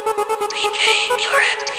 BK, you're.